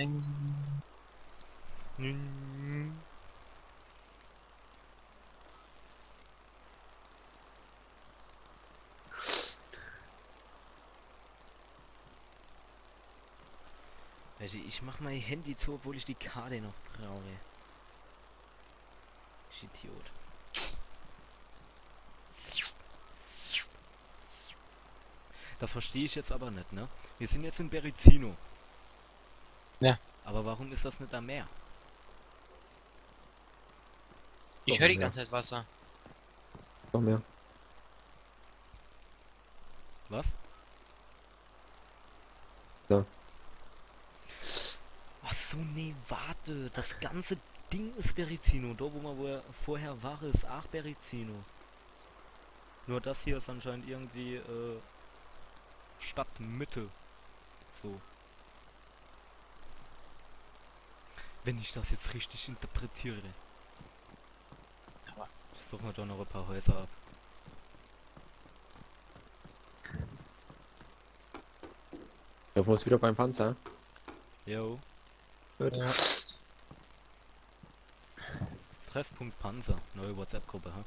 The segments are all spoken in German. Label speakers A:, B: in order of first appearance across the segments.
A: Also ich mach mein Handy zu, obwohl ich die Karte noch brauche. Ich Idiot. Das verstehe ich jetzt aber nicht, ne? Wir sind jetzt in Berezino.
B: Ja.
A: Aber warum ist das nicht am Meer?
B: Ich höre die ganze Zeit Wasser.
C: Noch mehr.
A: Was?
C: Ja.
A: Ach so, nee, warte. Das ganze Ding ist Berezino. Da, wo man wo er vorher war, ist auch Berezino. Nur das hier ist anscheinend irgendwie äh, Stadtmitte. So. Wenn ich das jetzt richtig interpretiere.
B: Aber-
A: Ich suche mir doch noch ein paar Häuser ab.
C: Ja, wo ist wieder beim Panzer?
A: Jo.
C: Gut.
B: Ja.
A: Treffpunkt Panzer. Neue WhatsApp-Gruppe, ha?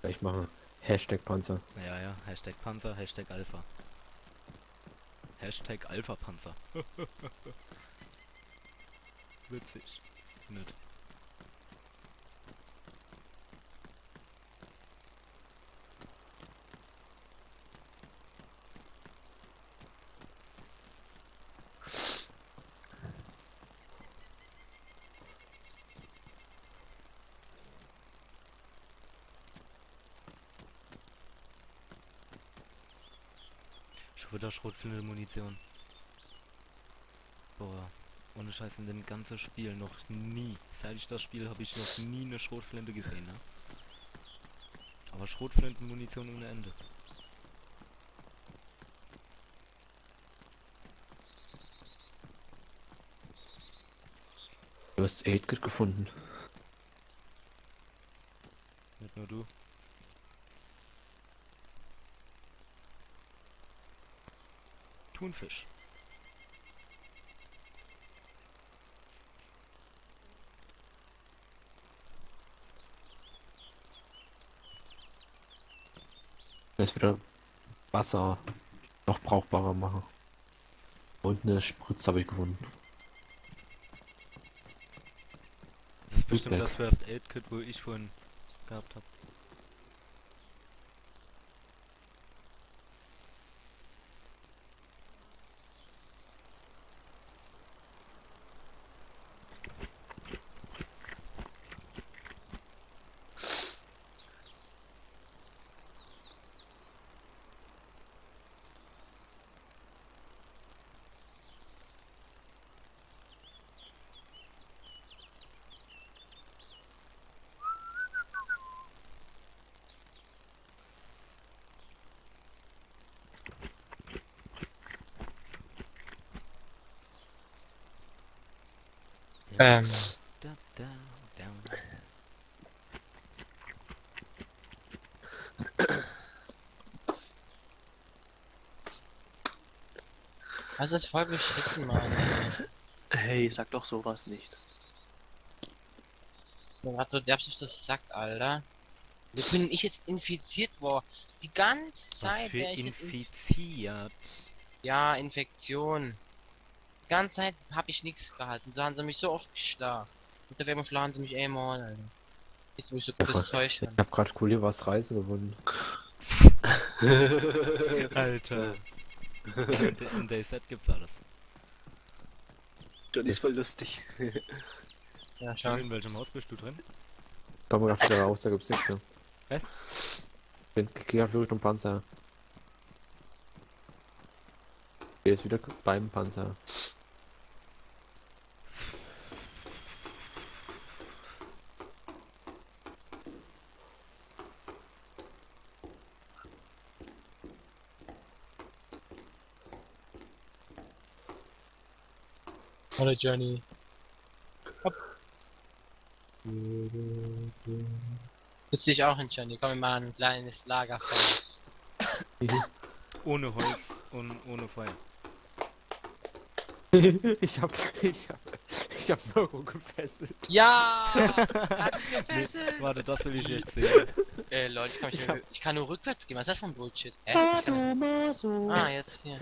C: Gleich machen. Hashtag Panzer.
A: Ja, ja. Hashtag Panzer, Hashtag Alpha. Hashtag Alpha Panzer. Witzig. Nicht. Wieder Schrotflinte Munition. Boah, ohne Scheiß in dem ganzen Spiel noch nie. Seit ich das Spiel habe ich noch nie eine Schrotflinte gesehen, ne? Aber Schrotflintenmunition ohne Ende.
C: Du hast 8-Kit gefunden.
A: Nicht nur du. Thunfisch.
C: Jetzt wieder Wasser noch brauchbarer machen. Und eine Spritze habe ich gefunden.
A: Das ist bestimmt das First Aid Kit, wo ich vorhin gehabt habe.
B: Ähm,
A: Da, da, da.
B: das ist voll beschissen, Mann. ey.
D: Hey, sag doch sowas nicht.
B: Mir grad so derbst auf das sagt, Alter. Wieso bin ich jetzt infiziert worden? Die ganze
A: Was
B: Zeit
A: für
B: wär ich jetzt inf
A: infiziert.
B: Ja, Infektion. Die ganze Zeit hab ich nichts gehalten. So haben sie mich so oft geschlagen. Und auf einmal schlagen sie mich einmal, Alter. Jetzt wo ich so gutes. Zeug
C: Ich
B: hab.
C: habe gerade cool was Reise gewonnen.
A: Alter. In D- In DayZ gibt's alles.
D: Johnny ist voll lustig.
B: Ja,
A: Schau,
B: schon.
A: in welchem Haus bist du drin?
C: Komm mal wieder raus, da gibt's nichts mehr.
A: Was?
C: Bin gekehrt Richtung Panzer. Hier ist wieder beim Panzer.
B: Hallo Johnny. Hopp. Setz dich auch hin, Johnny. Komm, wir machen ein kleines Lagerfeuer.
A: Ohne Holz und ohne Feuer.
C: ich hab, ich hab, ich hab Mirko gefesselt.
B: Ja! er hat mich gefesselt!
A: Warte, das will ich jetzt sehen.
B: Äh, Leute, ich kann, mich
C: Ich
B: ich kann nur rückwärts gehen. Was ist das für ein Bullshit? Hä? Ich kann- Ah, jetzt hier.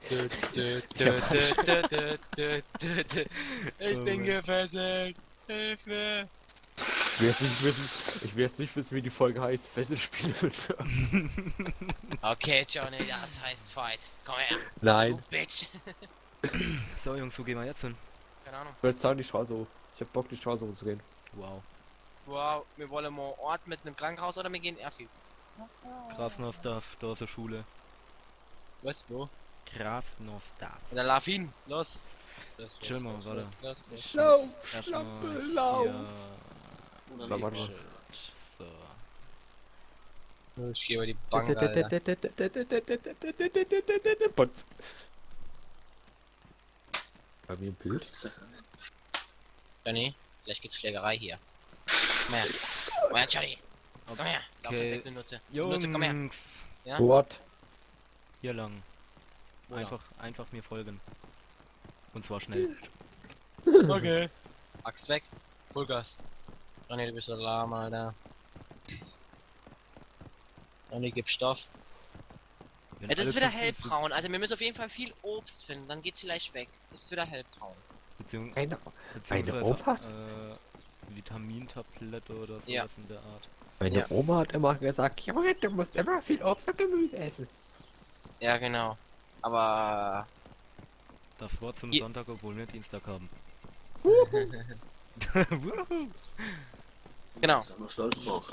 B: Ich
A: Oh
B: bin
A: Mann.
B: gefesselt. Hilfe.
C: Ich will jetzt nicht wissen, ich will jetzt nicht wissen, wie die Folge heißt. Fesselspiele mit
B: Okay, Johnny, das heißt Fight. Komm her.
C: Nein,
B: Du Bitch.
A: So, Jungs, wo gehen wir jetzt hin?
B: Keine Ahnung.
C: ich jetzt sagen, die Straße hoch. Ich hab Bock, die Straße hochzugehen.
A: Wow.
B: Wow, wir wollen mal Ort mit einem Krankenhaus oder wir gehen Airfield.
A: Krasnostav, da ist eine Schule.
B: Was? Wo?
A: Krasnostav.
B: Dann lauf hin. Los. Los,
A: Chill mal, warte.
C: Lauf, Schlampe, lauf. Na, warte mal.
A: So.
B: Ich gehe über die Bank, Alter.
C: Potz. Bei mir ein Bild?
B: Johnny, vielleicht gibt's Schlägerei hier. Komm her. Komm her, Johnny. Komm her. Lauf
A: Okay.
B: weg, eine Nutte. Nutte, komm her.
A: Jungs,
B: Ja?
C: What?
A: hier lang.
B: Lang?
A: Einfach, einfach mir folgen. Und zwar schnell.
B: Okay. Axt weg. Vollgas. Johnny, du bist so lahm, Alter. Johnny, gib Stoff. Ja, das ist wieder hellbraun. Also wir müssen auf jeden Fall viel Obst finden. Dann geht's vielleicht weg. Das ist wieder hellbraun.
A: Beziehung,
C: Eine,
A: beziehungsweise,
C: Opa?
A: Äh, Vitamintablette oder sowas
B: Ja.
A: in der Art.
C: meine
B: Ja.
C: Oma hat immer gesagt, Junge, du musst immer viel Obst und Gemüse essen.
B: Ja, genau. Aber
A: Das Wort zum
B: Je-
A: Sonntag, obwohl wir Dienstag haben.
B: genau.
D: Da stolz drauf.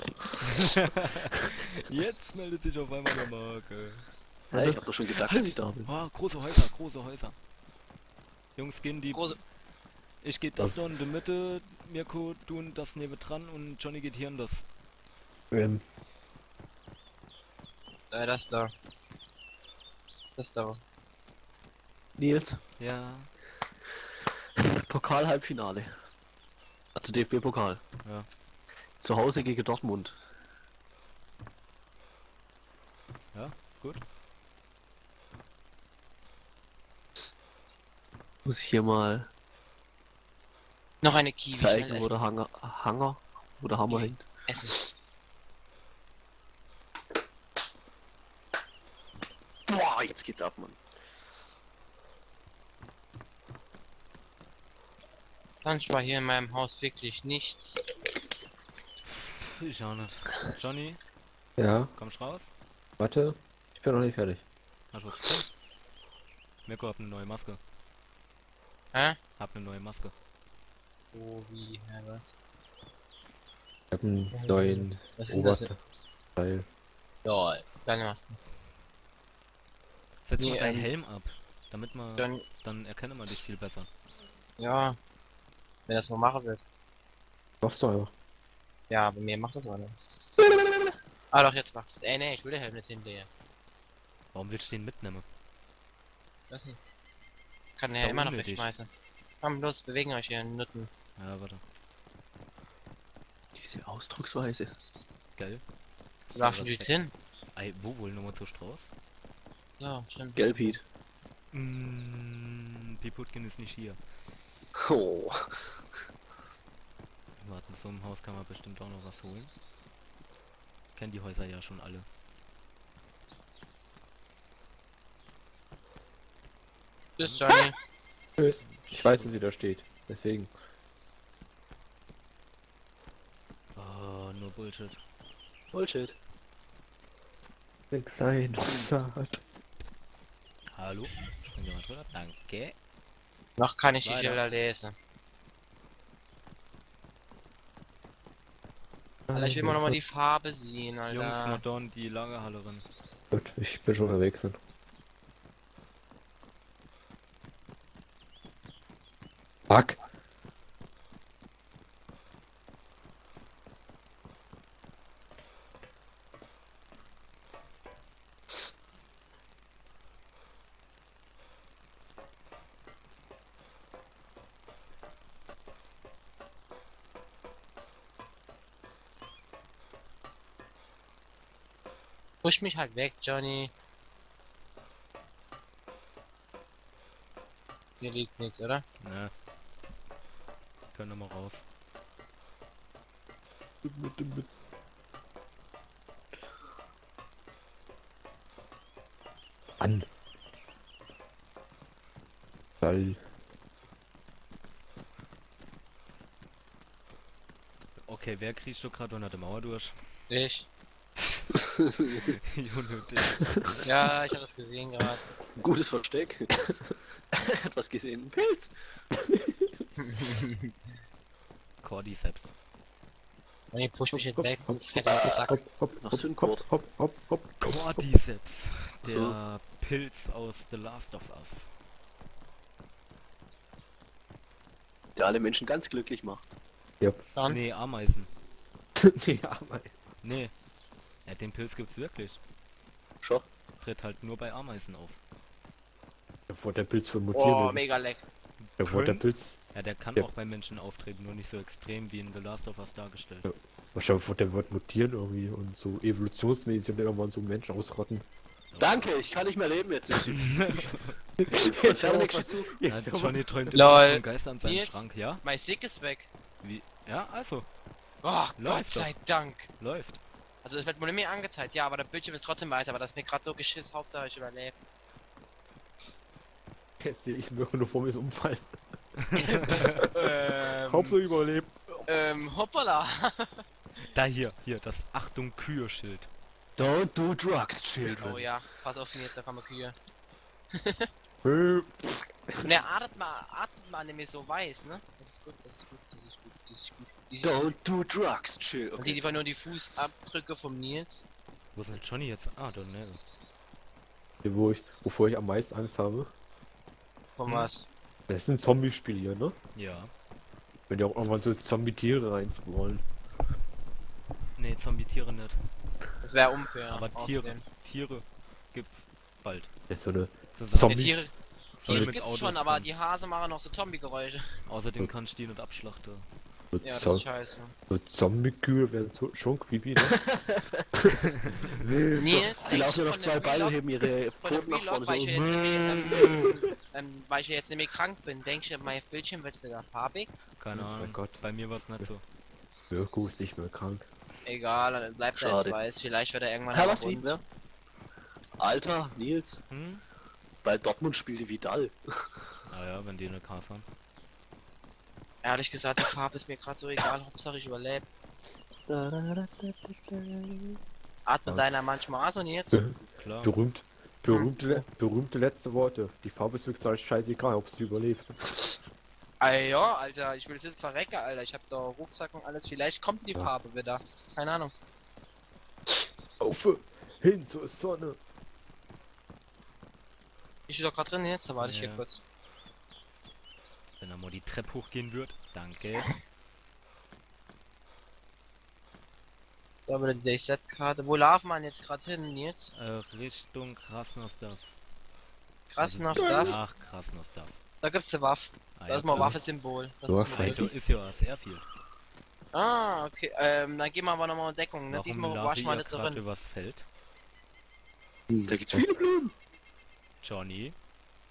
A: Jetzt meldet sich auf einmal der Marke.
D: Ja, ich hab doch schon gesagt, dass ich da bin.
A: Oh, große Häuser, große Häuser. Jungs gehen die.
B: Große.
A: Ich geht das da in der Mitte, Mirko tun das neben dran und Johnny geht hier in das.
C: Ähm,
B: Äh, das da. Das da.
D: Nils,
A: Ja.
D: Pokal-Halbfinale. Also DFB-Pokal.
A: Ja.
D: Zu Hause gegen Dortmund.
A: Ja, gut.
D: Muss ich hier mal
B: Noch eine Kiwi.
D: zeigen, wo der Hanger, Hanger, wo der Hammer
B: Okay.
D: hängt.
B: essen.
D: Jetzt geht's ab, Mann.
B: Sonst war hier in meinem Haus wirklich nichts.
A: Ich auch nicht. Johnny,
C: ja,
A: kommst raus?
C: warte. Ich bin noch nicht fertig.
A: Hast du was? Mirko, hab eine neue Maske.
B: Hä?
A: Hab eine neue Maske.
B: Oh, wie, hä, was?
C: Ich hab einen neuen
B: Was?
C: Oberteil.
B: Ja, deine Maske.
A: Setz
B: Nee,
A: mal deinen
B: ähm,
A: Helm ab, damit man
B: Dann,
A: dann erkennen wir dich viel besser.
B: ja. Wenn das mal machen wird.
C: Machst du einfach.
B: Ja, bei mir macht das aber nicht. Ah, doch, jetzt macht es. Ey, nee, ich will den Helm nicht hinlegen.
A: Warum willst du den mitnehmen?
B: Weiß nicht. Kann den Helm immer noch wegschmeißen. Komm, los, bewegen euch hier, Nutten.
A: Ja, warte.
D: Diese Ausdrucksweise.
A: Geil.
B: Du darfst schon jetzt hin.
A: Ei, wo wohl nochmal zu Strauß?
B: So, stimmt.
D: Gelbhiet.
A: Mmh, Piputkin ist nicht hier.
D: Oh.
A: Warte, in so einem Haus kann man bestimmt auch noch was holen. Kennen die Häuser ja schon alle.
B: Tschüss, Johnny.
C: Tschüss. Ich weiß, dass sie da steht. Deswegen.
A: Oh, nur Bullshit.
D: Bullshit.
C: Nix sein. Saat.
A: Hallo? Spring mal drüber. Danke.
B: Noch kann ich die
A: Weiter.
B: Schilder lesen. Alter, ich will mal nochmal die Farbe sehen,
A: Jungs,
B: Alter.
A: da in die Lagerhalle rein.
C: Gut, ich bin schon unterwegs. Dann. Fuck.
B: Push mich halt weg, Johnny. Hier liegt nichts, oder?
A: Ne. Können wir mal raus.
C: An. Weil.
A: Okay, wer kriegst du gerade unter der Mauer durch?
B: Ich. Ja, ich habe das gesehen gerade.
D: Gutes Versteck. Hat was gesehen. Ein Pilz.
A: Cordyceps.
B: Und ihr pusht mich jetzt weg, fetter Sack.
C: Hopp, hopp,
D: Was
C: hopp,
D: für ein
C: hopp,
D: Code?
C: hopp, hopp, hopp.
A: Cordyceps.
D: Ach so.
A: Der Pilz aus The Last of Us.
D: Der alle Menschen ganz glücklich macht.
B: Dann,
A: Nee, Ameisen.
C: nee, aber.
A: Nee. Ja, den Pilz gibt's wirklich.
D: Schon.
A: Tritt halt nur bei Ameisen auf.
C: Bevor der Pilz von
B: oh,
C: mutieren
B: mega leck.
C: Bevor der
A: Schön.
C: Pilz.
A: Ja, der kann
C: Ja.
A: auch bei Menschen auftreten, nur nicht so extrem wie in The Last of Us dargestellt.
C: Ja. Wahrscheinlich bevor der wird mutieren irgendwie und so evolutionsmäßig und irgendwann so einen Menschen ausrotten.
D: Danke, ich kann nicht mehr leben jetzt. Ich habe nichts dazu.
A: Ja, Johnny träumt
B: Lol.
A: von Geister an seinem? Schrank, ja?
B: Mein Sick ist weg.
A: Wie? Ja, also,
B: Oh, Gott
A: Läuft doch.
B: sei Dank.
A: läuft.
B: Also es wird wohl nicht mehr angezeigt, ja, aber der Bildschirm ist trotzdem weiß, aber das ist mir gerade so geschiss, Hauptsache ich überlebe.
C: Jetzt sehe ich mir nur vor mir so umfallen.
B: ähm,
C: Hauptsache überlebt.
B: ähm, hoppala.
A: Da hier, hier, das Achtung Kühe-Schild.
D: Don't do drugs, children.
B: Oh ja, pass auf mir jetzt, da kommen Kühe. Und er atmet mal, atmet mal nämlich so weiß, ne? Das ist gut, das ist gut, das ist gut, das ist gut. Das ist gut.
D: Don't do drugs, chill.
B: Man sieht einfach nur die Fußabdrücke vom Nils.
A: Wo ist denn Johnny jetzt? Ah, da ne.
C: Wo ich, wovor ich am meisten Angst habe.
B: Von
A: Hm.
B: was?
C: Das ist ein Zombie-Spiel hier, ne?
A: Ja.
C: Wenn die auch irgendwann so Zombie-Tiere reinspawnen.
A: Nee, Zombie-Tiere nicht.
B: Das wäre unfair.
A: Aber. Tiere. Tiere gibt's bald.
C: Das ist so eine Zombie-
B: Tiere,
A: Soll mit
B: gibt's
A: Autos
B: schon, aber
A: kommen.
B: die Hase machen noch so Zombie-Geräusche.
A: Außerdem kannst du die nicht abschlachten.
C: so,
B: Ja, das ist scheiße.
C: so Zombie-Kühe werden so, schon creepy, ne? nee,
B: Nils,
D: Die laufen ja noch zwei Beine und heben ihre Pfoten nach vorne
B: weil ich,
D: so.
B: ja jetzt nämlich, ähm, ähm, weil ich jetzt nämlich krank bin, denkst du, mein Bildschirm wird wieder farbig?
A: Keine
C: Oh mein
A: Ahnung.
C: Gott.
A: Bei mir war's nicht so.
C: Mirko ist nicht mehr krank.
B: Egal, dann bleibt er jetzt
D: Schade.
B: weiß. Vielleicht wird er irgendwann
D: Herr,
B: aber
D: was ne? Alter, Nils,
A: Hm?
D: Bei Dortmund spielte Vidal.
A: Ah ja, wenn die eine K fahren.
B: Ehrlich gesagt, die Farbe ist mir gerade so egal, Hauptsache ich überlebe. Atmet
C: Ja.
B: deiner manchmal so und jetzt?
A: Klar.
C: Berühmt, berühmte, le- berühmte letzte Worte. Die Farbe ist wirklich scheißegal, ob sie überlebt.
B: Ah ja, Alter, ich will jetzt verrecken, Alter. Ich hab da Rucksack und alles. Vielleicht kommt die
C: Ja.
B: Farbe wieder. Keine Ahnung.
C: Auf, hin zur Sonne.
B: Ich bin doch gerade drin jetzt, da warte ich hier kurz.
A: Wenn er mal die Treppe hochgehen wird. Danke.
B: Da wieder die DayZ-Karte. Wo laufen wir denn jetzt gerade hin jetzt?
A: äh, Richtung Krasnosdorf.
B: Krass nach
A: Also,
B: da.
A: Ach, Krasnosdorf.
B: Da gibt's eine Waffe.
A: Ah,
B: Da ist mal Waffe-Symbol. Das ist.
A: Also ist ja das Airfield.
B: Ah, okay. Ähm, dann gehen wir aber nochmal in Deckung, ne?
A: Warum
B: Diesmal waschen
A: ich
B: wir
A: ja
B: nicht so rein.
A: übers Feld?
D: Da gibt's viele Blumen.
A: Johnny,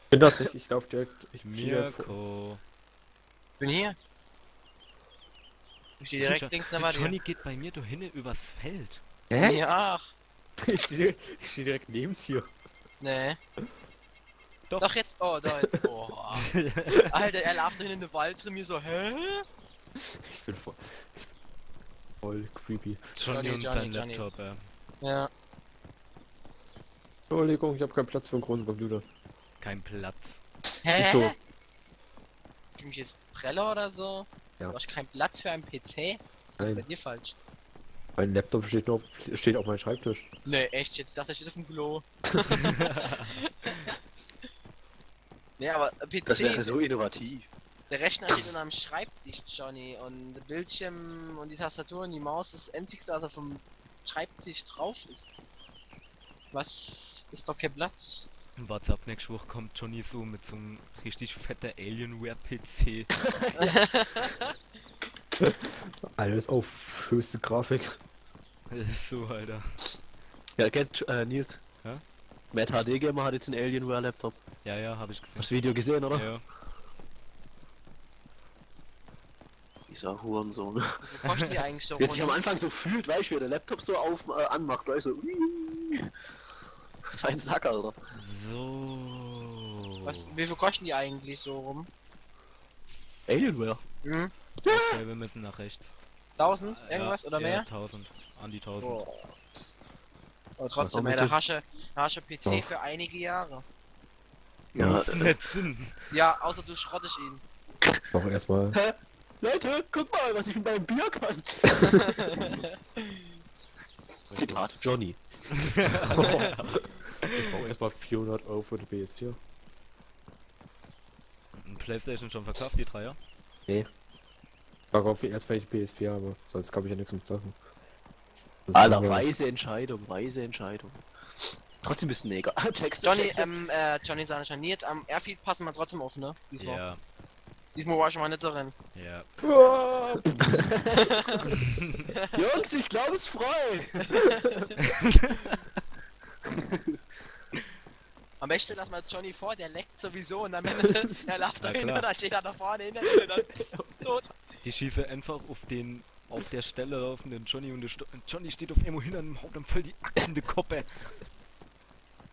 C: Ich bin das nicht, ich laufe direkt. Ich
A: Mirko.
B: Ich bin hier. Ich stehe direkt links neben
A: Johnny geht bei mir da hinten übers Feld.
C: Hä?
B: Ja, ach.
C: Ich stehe ich steh direkt neben dir.
B: Nee.
A: Doch.
B: Doch jetzt. Oh, da jetzt. Oh. Alter, er läuft da in den Wald drin, mir so, hä?
C: Ich bin voll. Ich voll creepy.
A: Johnny,
B: Johnny,
A: und
B: Johnny,
A: sein
B: Johnny.
A: Laptop, äh.
B: Ja.
C: Entschuldigung, ich habe keinen Platz für einen großen Computer.
A: Kein Platz.
B: Hä?
C: Ist so.
B: Ich mich jetzt Preller oder so?
C: Ja.
B: Du hast keinen Platz für einen PC? Das ist bei
C: Nein,
B: dir falsch.
C: mein Laptop steht noch auf, steht auf meinem Schreibtisch.
B: Nee, echt, jetzt dachte ich, steht auf dem Klo. nee, aber PC,
D: Das wäre so innovativ.
B: der Rechner steht unter am Schreibtisch, Johnny. Und der Bildschirm und die Tastatur und die Maus ist das einzigste, was auf dem Schreibtisch drauf ist. Was? Ist doch kein Platz.
A: Warte ab, nächste Woche kommt Johnny so mit so einem richtig fetten Alienware-PC.
C: Alles auf höchste Grafik.
A: So, Alter.
D: Ja, kennt äh, Nils.
A: Ja?
D: Matt HD Gamer hat jetzt einen Alienware Laptop.
A: Ja, ja, habe ich gesehen.
D: Hast du das Video gesehen, oder?
A: Ja. ja.
D: Dieser Hurensohn. Jetzt sich am Anfang so fühlt, weißt du, wie der Laptop so auf äh, anmacht, weißt du. So ein Sack, Alter.
A: So.
B: Was, wie viel kosten die eigentlich so rum?
D: Alienware.
B: Hm?
A: Okay, wir müssen nach rechts.
B: 1000? Irgendwas
A: ja,
B: oder
A: ja,
B: mehr?
A: 1000. An die 1000.
B: Boah. Aber trotzdem, ey, der Hasche, Hasche PC
C: Ja.
B: für einige Jahre.
D: Ja,
A: Sinn.
B: Ja, außer du schrottest ihn.
C: Noch erstmal.
D: Leute, guck mal, was ich mit meinem Bier kann. Zitat, Johnny.
C: Ich brauche erstmal 400 Euro für die PS4.
A: Ein Playstation schon verkauft, die Dreier?
C: Ich verkaufe erst, wenn ich PS4 habe. Sonst kann ich ja nichts mit Sachen.
D: Alter, weise Entscheidung, weise Entscheidung. Trotzdem bist du ein Neger. Text,
B: Johnny,
D: Text.
B: ähm, äh, Johnny Sanischan, Nils, am Airfield passen wir trotzdem auf, ne? Diesmal.
A: Ja,
B: Diesmal war ich schon mal nicht drin.
A: ja.
D: Jungs, ich glaube es frei.
B: Am besten lass mal Johnny vor, der leckt sowieso und am Ende der läuft da
A: Ja,
B: hin
A: klar.
B: und dann steht er da vorne hinter und dann tot.
A: Die schiefe einfach auf den auf der Stelle laufenden Johnny und der Sto Johnny steht auf irgendwo hinter und haut ihm voll die die Koppe.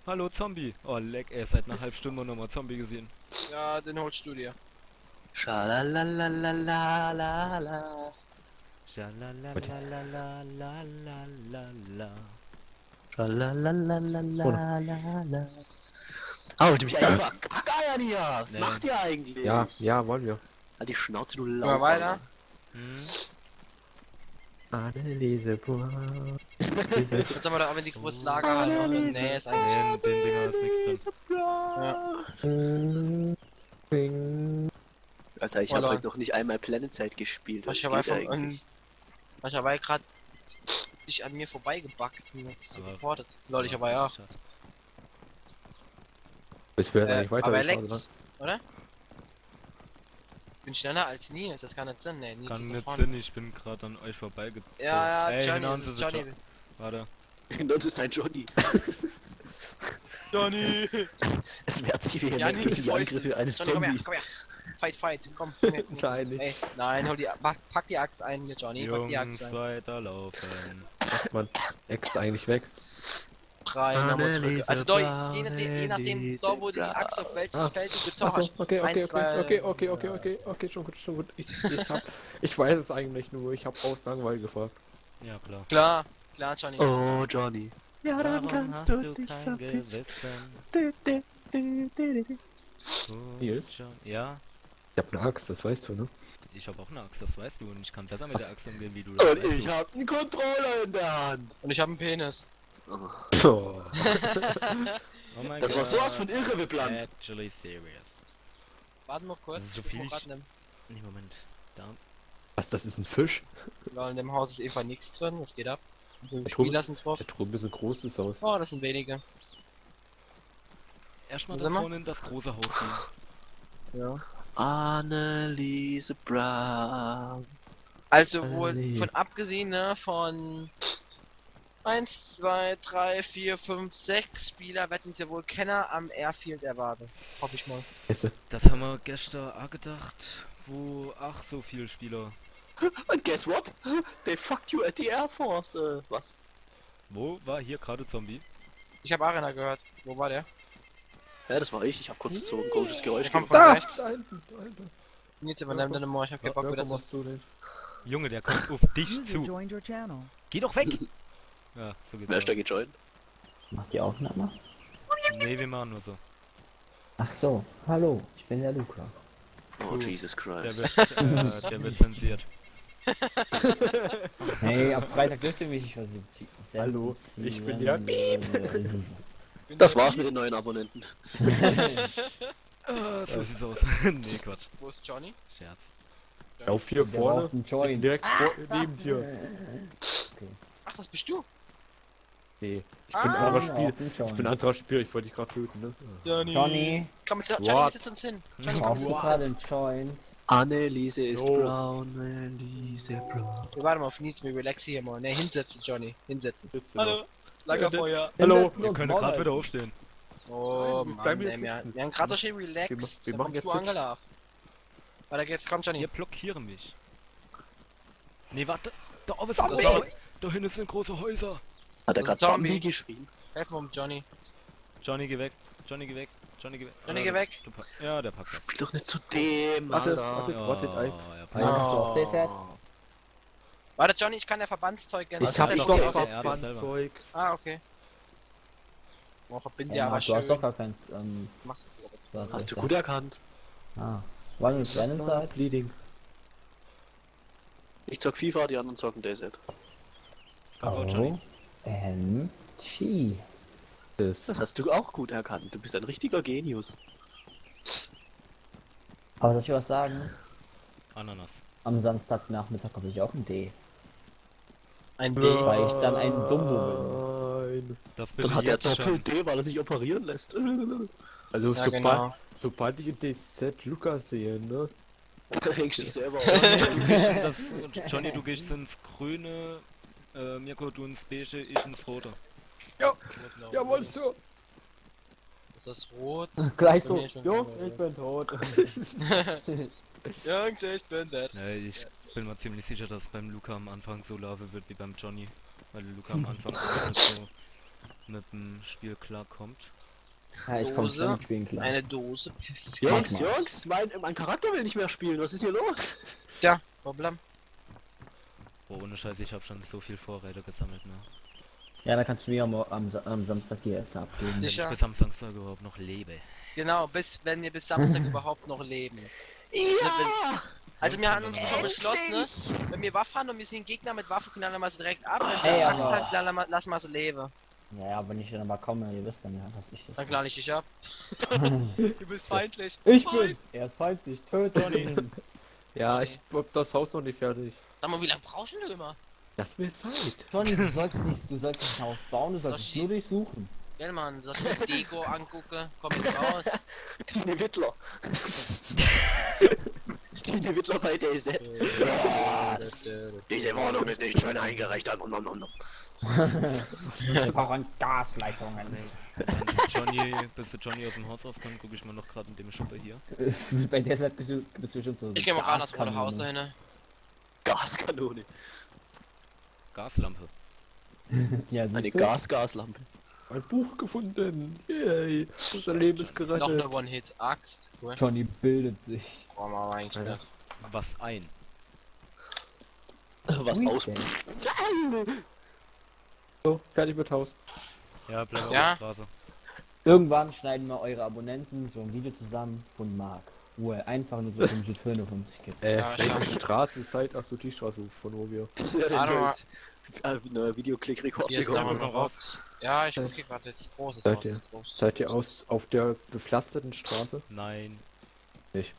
A: Hallo Zombie. Oh leck, ey, seit einer halben Stunde nochmal Zombie gesehen.
B: Ja, den holst du dir.
D: Schalalalalala.
A: Schalalalalalalalala.
D: Schalalalalala. Ah, wollt ihr mich einfach verkackeiern hier? Was
A: Nee.
D: macht ihr eigentlich?
C: Ja, ja, wollen wir.
D: Halt die Schnauze, du
B: Mal
D: Lauch.
B: weiter.
D: Alter.
A: Hm?
C: Anneliese Brown.
B: Jetzt haben wir da aber die große Lagerhalle. oder? Nee, ist eigentlich.
A: Nee, in den Dinger ist nichts drin.
D: Alter, ich habe
B: Voilà.
D: heute noch nicht einmal Planet Side gespielt. Was
B: Ich
D: geht
B: habe einfach
D: eigentlich?
B: Ich habe gerade dich an mir vorbeigebackt und jetzt
A: Aber-
B: reportet. Lol, ich aber ja.
C: Bis wir
B: Äh,
C: eigentlich weiter
B: aber er leckt's, oder? Bin schneller als Nils, das kann nicht sein, nee, Nils
A: Kann nicht. Sinn, ich bin gerade an euch vorbeigezogen.
B: Ja, ja,
A: Ey,
B: Johnny,
A: hinaus
B: das ist Johnny.
A: Jo- Warte.
D: Das ist ein Johnny.
B: Johnny!
D: Es wehrt sich wie
B: Ja,
D: elektrische
B: Fäuste.
D: Angriffe eines
B: Johnny, komm her,
D: Zombies.
B: komm her. Fight, fight, komm, komm her, komm.
C: Nein, nicht.
B: Ey, nein, hol die, pack, pack die Axt ein hier, Johnny, pack die
A: Jungs,
B: Axt ein.
A: weiterlaufen.
C: Man, Ex ist eigentlich weg.
B: Drücke.
D: Anneliese
B: Also da, je, nachdem- je nachdem, so wo die. Axt auf welches
C: Ah.
B: Feld du gezogen hast.
C: okay, okay,
B: Eins,
C: okay,
B: zwei,
C: okay, okay, okay, okay, okay, schon gut, schon gut. Ich, ich, hab, ich weiß es eigentlich nur, ich habe aus Langeweile gefragt.
A: Ja, klar.
B: Klar, klar, Johnny.
D: Oh, Johnny. Ja, dann
A: Warum
D: kannst du
A: du
D: dich verpissen.
C: Nils?
A: schon. Ja,
C: Ich hab eine Axt, das weißt du, ne?
A: ich habe auch eine Axt, das weißt du. Und ich kann besser mit der Axt umgehen, wie du das
D: Und
A: weißt
D: ich
A: du.
D: hab einen Controller in der Hand.
B: Und ich habe einen Penis.
D: Oh,
C: Oh.
A: Oh mein
D: das war
A: Gott.
D: sowas von irre geplant.
A: Actually serious.
B: Warte mal kurz.
A: So viel ich- Nee, Moment. Da.
C: Was, das ist ein Fisch?
B: Lol, in dem Haus ist einfach nichts drin, was geht ab?
C: Ich
B: Spieler sind drauf.
C: Da drüben ist ein großes Haus.
B: Oh, das sind wenige.
A: Erstmal da vorne in das große Haus gehen.
B: Ja.
D: Anneliese Brown.
B: Also wohl von abgesehen ne, von 1, 2, 3, 4, 5, 6 Spieler werden uns ja wohl Kenner am Airfield erwarten. Hoffe ich mal.
A: Das haben wir gestern auch gedacht, wo ach so viele Spieler.
D: Und guess what? They fucked you at the Air Force. Äh, was?
A: Wo war hier gerade Zombie?
B: Ich habe Arena gehört. Wo war der?
D: Ja, das war ich. Ich hab kurz so ein komisches Geräusch gemacht.
B: von
C: Da!
B: rechts.
C: Da hinten, da hinten.
B: Nils übernimmt deine. Ich hab keinen Bock
C: Ja,
B: wieder
C: wo
B: zu.
C: machst du den?
A: Junge, der kommt auf dich zu. Geh doch weg! Ja, so geht's.
D: Wer ist da
A: auch.
D: gejoint?
E: Macht die Aufnahme?
A: Nee, wir machen nur so.
E: Ach so, hallo, ich bin der Luca.
D: Oh,
A: Cool.
D: Jesus
A: Der
D: Christ.
A: wird, äh, der wird zensiert.
E: Hey, ab Freitag dürft ihr mich nicht versuchen.
C: Hallo, ich bin der
D: Das war's mit den neuen Abonnenten.
A: Ah, so sieht's aus. nee, Quatsch.
B: Wo ist Johnny?
A: Scherz.
C: Auf hier
E: Der
C: vorne. Direkt vor, neben dir.
B: Ach, das bist du.
C: Nee, ich
B: Ah.
C: bin ein anderer
E: Braucht
C: Spiel. Ich bin ein anderer Spieler, ich wollte dich gerade töten, ne?
B: Johnny.
E: Johnny,
B: Komm, jetzt, Johnny,
C: What?
B: setz uns hin. Johnny, komm, setz
E: gerade
B: uns
E: einen Joint?
D: Anneliese ist
C: Jo.
D: brown, Anneliese brown.
B: Wir warten mal auf Nils, wir relaxen hier mal. Ne, hinsetzen, Johnny. Hinsetzen.
C: Sitze
B: Hallo. Lagerfeuer.
C: Hallo.
A: Wir können gerade wieder aufstehen.
B: Oh
C: Nein, wir
B: Mann, ey, wir, wir haben gerade so schön
C: Wir
B: relaxed.
C: wir
B: Da
C: machen jetzt
B: angelaufen. Weiter geht's, komm Johnny.
A: Ihr blockieren mich. Nee, warte. Da oben sind da, da hinten sind große Häuser.
D: Hat er gerade
B: Zombie.
D: Geschrien?
B: Helfen um Johnny.
A: Johnny, geh weg. Johnny, geh weg. Johnny, geh weg.
B: Johnny,
A: Äh,
B: geh weg.
A: Ja, der packt das.
D: Spiel doch nicht zu dem,
F: Warte, warte. wartet, ei.
E: hast du auch Desert?
B: Warte, Johnny, ich kann ja Verbandszeug gerne.
F: Ich hab
D: hat
F: doch
D: er?
F: Verbandzeug.
B: Ah, okay. Oh, verbinde
E: Ja,
B: aber
E: Marc, du
B: schön.
E: hast doch gar kein. Ähm,
D: Hast du gut erkannt.
E: Ah. Wir mit Brandon Zeit?
F: Bleeding.
D: Ich zock FIFA, die anderen zocken Desert.
A: Bravo, Johnny.
E: Oh. MG.
F: Das.
D: Hast du auch gut erkannt. Du bist ein richtiger Genius.
E: Aber soll ich was sagen?
A: Ananas.
E: Am Samstagnachmittag habe ich auch ein D.
B: Ein D.
E: Weil ich dann ein Dumbo
F: Nein.
A: Das bist
D: Dann
A: du
D: hat er. Doppel-D, weil er sich operieren lässt.
F: Also
B: Ja,
F: sobald,
B: genau.
F: sobald ich in DZ Lukas sehe, ne?
D: Da hängst dich selber auf.
A: Johnny, du gehst ins Grüne, äh, Mirko, du ins Beige, ich ins Rote.
F: Jawohl, so.
B: Ist das rot?
E: Gleich so.
B: schon
E: Jungs,
B: wieder
E: ich bin tot.
B: Jungs, ich bin dead.
A: Ja, ich bin mir ziemlich sicher, dass beim Luca am Anfang so Lave wird wie beim Johnny. Weil Luca am Anfang nicht so mit dem Spiel klarkommt.
E: Ja, ich komme schon mit Spielen klar.
B: Eine Dose.
D: Jungs. Jungs, mein, mein Charakter will nicht mehr spielen. Was ist hier los?
B: Tja, Problem.
A: Boah, ohne Scheiß, ich habe schon so viel Vorräte gesammelt, ne?
E: Ja, dann kannst du mir am, am, am Samstag die Hälfte abgeben.
A: Wenn ich
B: Sicher.
A: bis am Samstag überhaupt noch lebe.
B: Genau, bis wenn wir bis Samstag überhaupt noch leben.
D: Ja!
B: Also wir haben uns schon beschlossen, ne? Wenn wir Waffe haben und wir sehen Gegner mit Waffe, knallen wir sie direkt ab. Wenn wir Angst
E: aber-
B: haben, knallen wir- lassen wir sie leben.
E: Ja, aber nicht, wenn ich mal komme, ihr wisst dann ja, dass ich das
B: Dann knall ich dich ab. du bist feindlich.
E: Ich
B: Feindlich.
E: bin! Er ist feindlich, töte ihn!
F: Ja, ich hab das Haus noch nicht fertig.
B: Sag mal, wie lange brauchst du immer?
F: Lass mir Zeit.
E: Johnny, du sollst nicht, du sollst nicht ein Haus bauen, du sollst nur durchsuchen.
B: Gell, Mann, soll ich mir Deko angucken? Komm jetzt raus.
D: Tine Wittler. Tine Wittler bei DZ. Diese Wohnung ist nicht schön eingerichtet.
E: Wir brauchen Gasleitungen.
A: Johnny, bis Johnny aus dem Haus rauskommt, gucke ich mal noch gerade in dem Schuppe hier.
E: Bei der Seite gibt es bestimmt so
B: Ich geh mal ran, das. Haus da hinten.
D: Gaskanone.
A: Gaslampe.
E: Ja,
D: Eine? Gas-Gaslampe.
F: Ein Buch gefunden. Yay. Unser Leben ist
B: Noch
F: gerettet.
B: eine One-Hit-Axt. Cool.
E: Johnny bildet sich.
B: Eigentlich
F: Ja.
B: nicht.
A: Was ein.
D: Was aus.
F: So, fertig mit Haus.
A: Ja, bleib auf
B: Ja.
A: der Straße.
E: Irgendwann schneiden wir eure Abonnenten so ein Video zusammen von Marc, wo er einfach nur so komische Töne von sich gibt.
F: Äh,
B: Ja,
F: welche. Straße seid? Achso, die Straße von wo wir.
D: Neues äh, neuer
B: Hier ist noch eine Box. Ja, ich gucke gerade jetzt großes
F: Seid ihr-
B: ist groß.
F: Seid ihr aus auf der bepflasterten Straße?
A: Nein.
F: Nicht.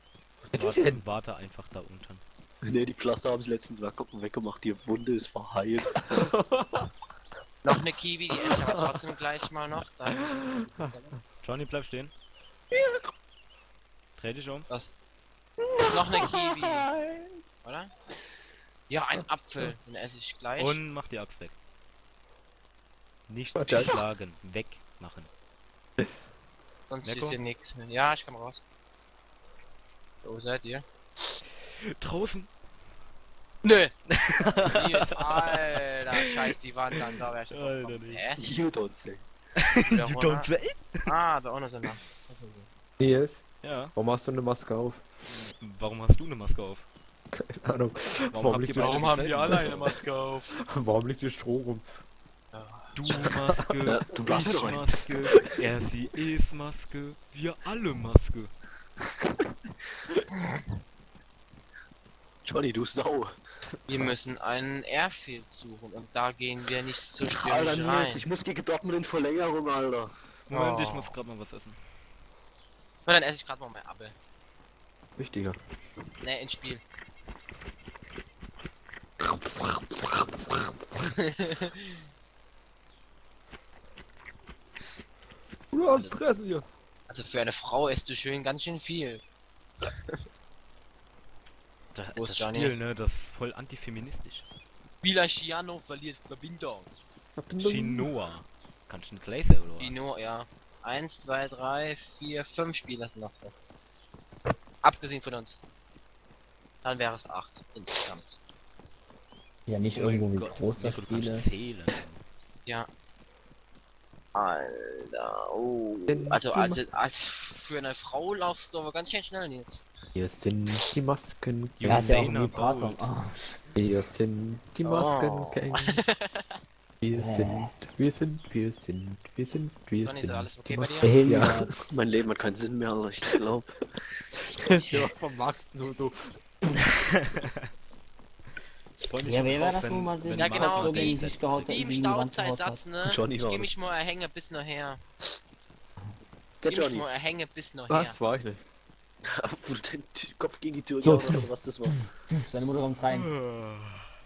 A: Warte, warte einfach da unten.
D: Ne, die Pflaster haben sie letztens weg- weggemacht. Die Wunde ist verheilt.
B: Noch eine Kiwi, die esse ich aber trotzdem gleich mal noch. Ist.
A: Johnny, bleib stehen. Dreh dich um.
B: Was? Noch eine Kiwi. Oder? Ja, ein Apfel. Den esse ich gleich.
A: Und mach die Axt weg. Nicht schlagen, wegmachen.
B: Sonst
A: Mirko?
B: ist hier nichts. Ja, ich komm raus. Wo seid ihr?
A: Draußen.
B: Nö! Hier ist, Alter, scheiß die Wand an, da wär ich
A: Alter.
B: Hä?
D: You don't say.
A: You don't say.
B: Ah, da unten sind wir.
F: Nils,
A: Ja.
F: warum hast du eine Maske auf?
A: Warum hast du eine Maske auf?
F: Keine Ahnung.
A: Warum,
F: Warum die-
B: Warum haben die alle eine Maske auf?
F: Warum liegt hier Stroh rum?
A: Du Maske,
D: Ja, du bleibst
A: ich. Maske, er, sie, es Maske, wir alle Maske.
D: Johnny, du Sau.
B: Wir müssen einen Airfield suchen und da gehen wir nicht so
D: Alter,
B: stürmisch
D: Nils, ich muss gegen Dortmund in Verlängerung, Alter.
A: Moment,
B: Oh.
A: ich muss gerade mal was essen.
B: Und dann esse ich gerade mal mein Apfel.
F: Wichtiger.
B: Ne, ins Spiel.
F: Ja, fressen hier.
B: Also für eine Frau isst du schön ganz schön viel.
A: Da,
B: Wo ist
A: das
B: Johnny?
A: Spiel, ne, das ist voll antifeministisch.
B: Spieler Chiano verliert Verbindung.
A: Chinoa. Kannst du nicht lesen, oder was?
B: Chino, ja. Eins, zwei, drei, vier, fünf Spieler sind noch drin. Abgesehen von uns. Dann wäre es acht insgesamt.
E: Ja, nicht
A: Oh
E: irgendwo wie
A: Gott,
E: groß das Spiel ist.
B: Ja. Alter, oh. Also
C: die
B: als, als für eine Frau laufst du aber ganz schön schnell jetzt.
C: Hier sind die Masken.
E: Hat ja auch einen Vibrator Arsch.
C: Hier sind die Masken.
B: Oh.
C: Wir sind, wir sind, wir sind, wir sind, wir
B: Sonny, ist
C: sind.
B: alles okay
C: die
B: bei dir?
E: Behindert.
D: Mein Leben hat keinen Sinn mehr, Alter, ich glaube.
C: Ja, vom Max nur so.
A: Ich
E: Ja, wer war das, den
A: wenn
B: Ja, genau, wie-
A: ist.
E: sich gehaut hat?
B: Wie im
E: die?
B: Stauzeitsatz, ne?
D: Johnny
B: ich
D: war
B: geh mich mal erhängen bis noch her.
D: Der Johnny.
B: mal erhängen bis noch her.
C: Was war ich nicht?
D: Wo du den Kopf gegen die Tür
E: So.
D: oder was das war.
E: Seine Mutter kommt rein.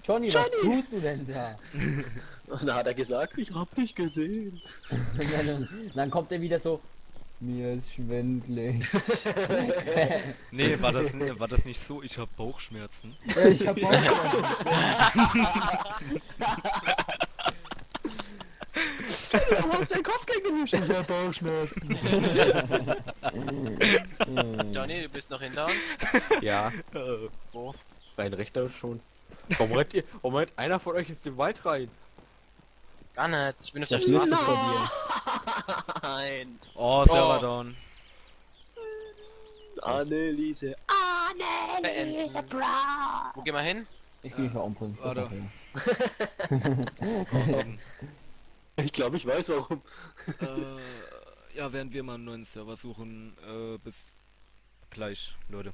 E: Johnny, was tust du denn da?
D: Und dann hat er gesagt, ich hab dich gesehen.
E: Und dann, dann kommt er wieder so. Mir ist schwindelig.
A: Nee, war das, war das nicht so? Ich hab Bauchschmerzen.
E: Ich hab Bauchschmerzen.
D: Du hast den Kopf gegen mich. Ich hab Bauchschmerzen.
B: Johnny, du bist noch hinter uns.
C: Ja,
A: Äh,
B: Wo?
C: rein rechter schon. Warum rennt ihr? Warum rennt einer von euch jetzt den Wald rein?
B: Gar nicht. Ich bin auf
E: Der
B: Straße.
E: vor dir.
D: Nein.
A: Oh, Servadon.
D: Anneliese.
B: Beenden. Wo gehen wir hin?
E: Ich geh mich mal umbringen.
A: Warte.
D: Ich glaube, ich weiß warum.
A: äh, ja, während wir mal einen neuen Server suchen, äh, bis gleich, Leute.